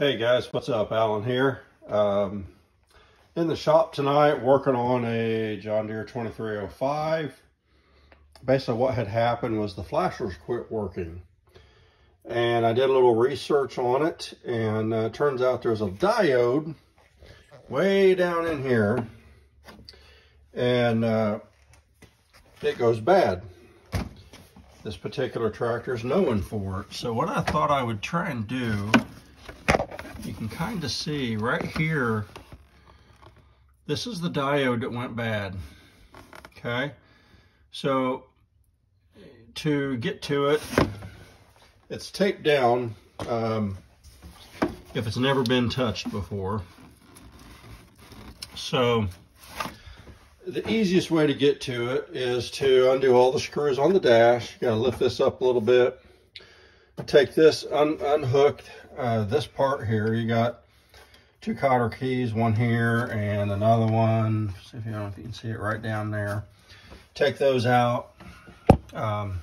Hey guys, what's up? Alan here. Um, in the shop tonight working on a John Deere 2305. Basically what had happened was the flashers quit working. And I did a little research on it and uh, turns out there's a diode way down in here and uh, it goes bad. This particular tractor is known for it. So what I thought I would try and do you can kind of see right here, this is the diode that went bad, okay? So to get to it, it's taped down um, if it's never been touched before. So the easiest way to get to it is to undo all the screws on the dash. You gotta lift this up a little bit. Take this un unhooked uh, this part here, you got two cotter keys, one here and another one. See if you, know if you can see it right down there. Take those out. Um,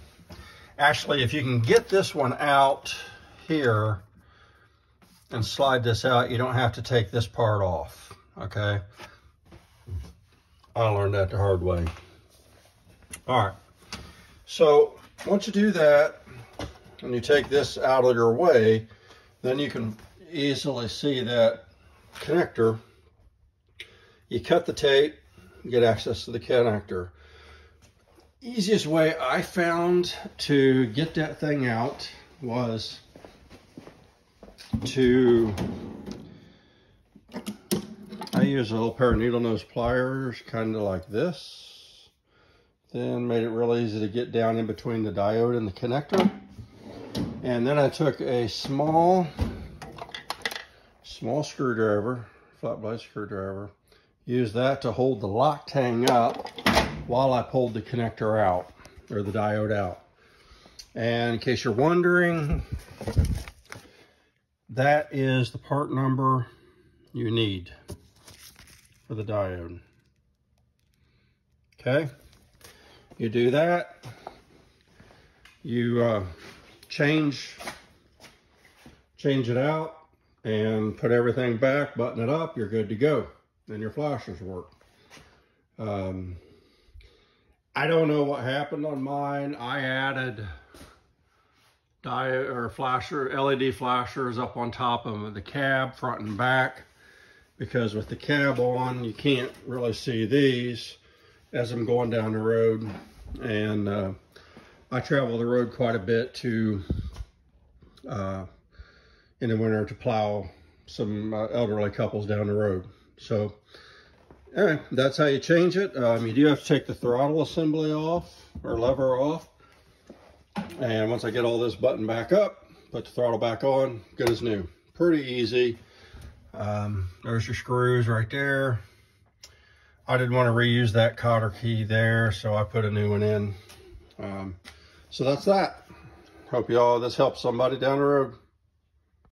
actually, if you can get this one out here and slide this out, you don't have to take this part off, okay? I learned that the hard way. All right, so once you do that, and you take this out of your way, then you can easily see that connector. You cut the tape, get access to the connector. Easiest way I found to get that thing out was to, I use a little pair of needle nose pliers, kind of like this. Then made it real easy to get down in between the diode and the connector. And then I took a small, small screwdriver, flat blade screwdriver, used that to hold the lock tang up while I pulled the connector out, or the diode out. And in case you're wondering, that is the part number you need for the diode. Okay, you do that, you uh, change, change it out and put everything back, button it up, you're good to go. Then your flashers work. Um, I don't know what happened on mine. I added diode or flasher, LED flashers up on top of the cab, front and back, because with the cab on, you can't really see these as I'm going down the road. And uh, I travel the road quite a bit to, uh, in the winter to plow some uh, elderly couples down the road. So, anyway, that's how you change it. Um, you do have to take the throttle assembly off or lever off. And once I get all this button back up, put the throttle back on, good as new. Pretty easy. Um, there's your screws right there. I didn't want to reuse that cotter key there, so I put a new one in. Um, so that's that. Hope y'all, this helps somebody down the road.